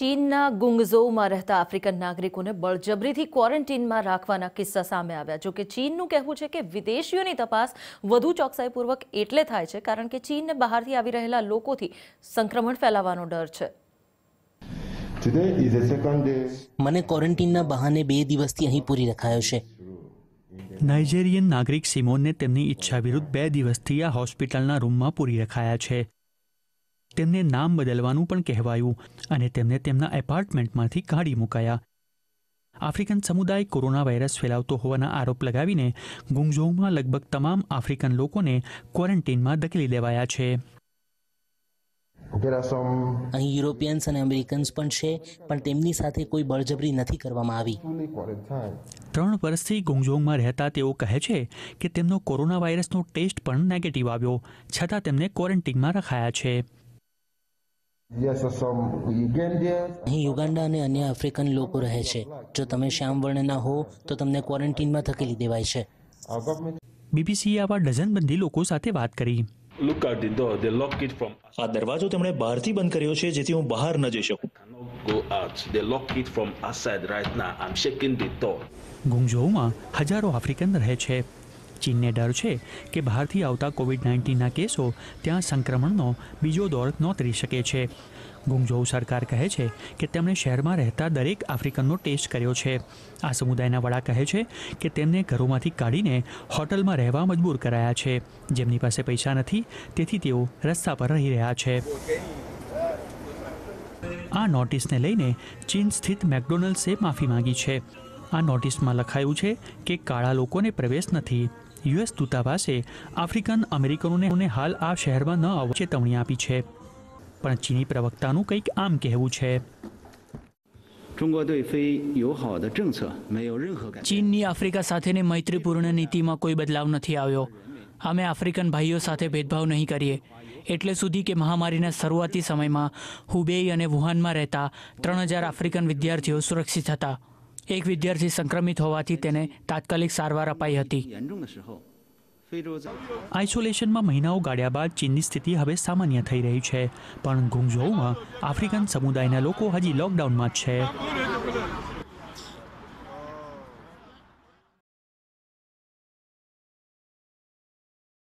ચીનના ગુંગઝોમાં રહેતા આફ્રિકન નાગરિકોને બળજબરીથી ક્વોરન્ટીનમાં રાખવાના કિસ્સા સામે આવ્યા. જોકે ચીનનું કહેવું છે કે વિદેશીઓની તપાસ વધુ ચોકસાઈપૂર્વક એટલે થાય છે કારણ કે ચીનને બહારથી આવી રહેલા લોકોથી સંક્રમણ ફેલાવાનો ડર છે. મને ક્વોરન્ટીનના બહાને બે દિવસથી અહીં પૂરી રખાયો છે. નાઇજેરિયન નાગરિક સિમોનને તેમની ઈચ્છા વિરુદ્ધ બે દિવસથી આ હોસ્પિટલના રૂમમાં પૂરી રખાયા છે. તેમને નામ બદલવાનું પણ કહેવાયું અને તેમને તેમના એપાર્ટમેન્ટમાંથી કાઢી મુકાયા. આફ્રિકન સમુદાય કોરોના વાયરસ ફેલાવતો હોવાના આરોપ લગાવીને ગુંગઝોઉમાં લગભગ તમામ આફ્રિકન લોકોને ક્વોરન્ટીનમાં ધકેલી દેવાયા છે. Some અહીં યુરોપિયન્સ અને અમેરિકન્સ પણ છે પણ તેમની સાથે કોઈ બળજબરી નથી કરવામાં આવી. ત્રણ વર્ષથી ગુંગઝોઉમાં રહેતા તેઓ કહે છે કે તેમનો કોરોના વાયરસનો ટેસ્ટ પણ નેગેટિવ આવ્યો છતાં તેમને ક્વોરન્ટીનમાં રખાયા છે. અહીં યુગાન્ડા અને અન્ય આફ્રિકન લોકો રહે છે. જો તમે શ્યામ વર્ણના હો તો તમને ક્વોરન્ટીનમાં ધકેલી દેવાય છે. બીબીસીએ આવા ડઝનબંધી લોકો સાથે વાત કરી. Look at the door they lock it from આ દરવાજો તેમણે બહારથી બંધ કર્યો છે જેથી હું બહાર ન જઈ શકું. Lock it from outside right now. I'm shaking the door. ગુંગઝોઉમાં હજારો આફ્રિકન રહે છે. ચીનને ડર છે કે બહારથી આવતા કોવિડ નાઇન્ટીનના કેસો ત્યાં સંક્રમણનો બીજો દોર નોતરી શકે છે. ગુંગઝોઉ સરકાર કહે છે કે તેમણે શહેરમાં રહેતા દરેક આફ્રિકનનો ટેસ્ટ કર્યો છે. આ સમુદાયના વડા કહે છે કે તેમને ઘરોમાંથી કાઢીને હોટલમાં રહેવા મજબૂર કરાયા છે. જેમની પાસે પૈસા નથી, તેથી તેઓ રસ્તા પર રહી રહ્યા છે. આ નોટિસને લઈને ચીન સ્થિત મેકડોનલ્ડ્સે માફી માંગી છે. આ નોટિસમાં લખાયું છે કે કાળા લોકોને પ્રવેશ નથી. યુએસ દૂતાવાસે આફ્રિકન અમેરિકનોને હાલ આ શહેરમાં ન આવવા ચેતવણી આપી છે. પણ ચીની પ્રવક્તાનું કંઈક આમ કહેવું છે. ચીનની આફ્રિકા સાથેની મૈત્રીપૂર્ણ નીતિમાં કોઈ બદલાવ નથી આવ્યો. અમે આફ્રિકન ભાઈઓ સાથે ભેદભાવ નહીં કરીએ. એટલે સુધી કે મહામારીના શરૂઆતી સમયમાં હુબેઈ અને વુહાનમાં રહેતા ત્રણ હજાર આફ્રિકન વિદ્યાર્થીઓ સુરક્ષિત હતા. એક વિદ્યાર્થી સંક્રમિત હોવાથી તેને તાત્કાલિક સારવાર અપાઈ હતી. આઇસોલેશનમાં મહિનાઓ ગાળ્યા બાદ ચીનની સ્થિતિ હવે સામાન્ય થઈ રહી છે. પણ ગુંગઝોઉમાં આફ્રિકન સમુદાયના લોકો હજી લોકડાઉનમાં જ છે.